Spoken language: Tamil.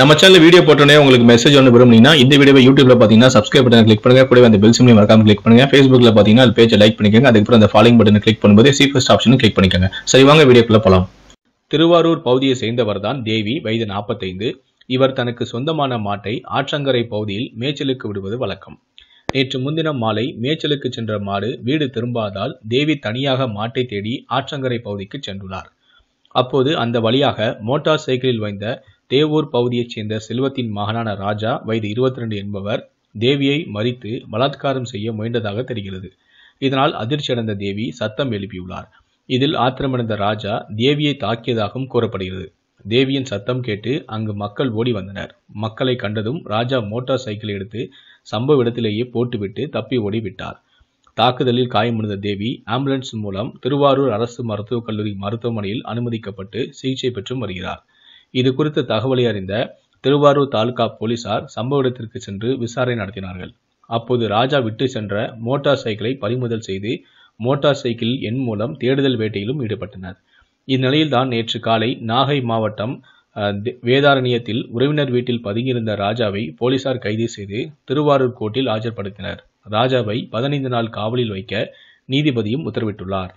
நம்ம சேனல் வீடியோ போட்டோன்னே உங்களுக்கு மெசேஜ் ஒன்று விரும்புனீங்கன்னா இந்த வீடியோ யூடியூப்ல பார்த்தீங்கன்னா சப்ஸ்கிரைப் பட்டன் கிளிக் பண்ணுங்க. கூட அந்த பெல் சிம்லையும் மறக்காம கிளிக் பண்ணுங்க. ஃபேஸ்புக்ல பார்த்தீங்கன்னா அது பேஜை லைக் பண்ணிக்கோங்க. அதுக்கப்புறம் அந்த ஃபாலோயிங் பட்டனை கிளிக் பண்ணும்போது சீஃபஸ்ட் ஃபர்ஸ்ட் ஆப்ஷனும் கிளிக் பண்ணிக்கோங்க. சரி வாங்க வீடியோக்குள்ள போலாம். திருவாரூர் பகுதியை சேர்ந்தவர் தான் தேவி. வயது நாற்பத்தைந்து இவர் தனக்கு சொந்தமான மாட்டை ஆற்றங்கரை பகுதியில் மேய்ச்சலுக்கு விடுவது வழக்கம். நேற்று முன்தினம் மாலை மேய்ச்சலுக்கு சென்ற மாடு வீடு திரும்பாதால் தேவி தனியாக மாட்டை தேடி ஆற்றங்கரை பகுதிக்கு சென்றுள்ளார். அப்போது அந்த வழியாக மோட்டார் சைக்கிளில் வைந்த தேவூர் பகுதியைச் சேர்ந்த செல்வத்தின் மகனான ராஜா வயது 22 என்பவர் தேவியை மறித்து பலாத்காரம் செய்ய முயன்றதாக தெரிகிறது. இதனால் அதிர்ச்சியடைந்த தேவி சத்தம் எழுப்பியுள்ளார். இதில் ஆத்திரமடைந்த ராஜா தேவியை தாக்கியதாகவும் கூறப்படுகிறது. தேவியின் சத்தம் கேட்டு அங்கு மக்கள் ஓடி வந்தனர். மக்களை கண்டதும் ராஜா மோட்டார் சைக்கிளை எடுத்து சம்பவ இடத்திலேயே போட்டுவிட்டு தப்பி ஓடிவிட்டார். தாக்குதலில் காயமடைந்த தேவி ஆம்புலன்ஸ் மூலம் திருவாரூர் அரசு மருத்துவக் கல்லூரி மருத்துவமனையில் அனுமதிக்கப்பட்டு சிகிச்சை பெற்றும் வருகிறார். இது குறித்த தகவலை அறிந்த திருவாரூர் தாலுகா போலீசார் சம்பவ இடத்திற்கு சென்று விசாரணை நடத்தினார்கள். அப்போது ராஜா விட்டு சென்ற மோட்டார் சைக்கிளை பறிமுதல் செய்து மோட்டார் சைக்கிள் எண் மூலம் தேடுதல் வேட்டையிலும் ஈடுபட்டனர். இந்நிலையில்தான் நேற்று காலை நாகை மாவட்டம் வேதாரண்யத்தில் உறவினர் வீட்டில் பதுங்கியிருந்த ராஜாவை போலீசார் கைது செய்து திருவாரூர் கோர்ட்டில் ஆஜர்படுத்தினர். ராஜாவை பதினைந்து நாள் காவலில் வைக்க நீதிபதியும் உத்தரவிட்டுள்ளார்.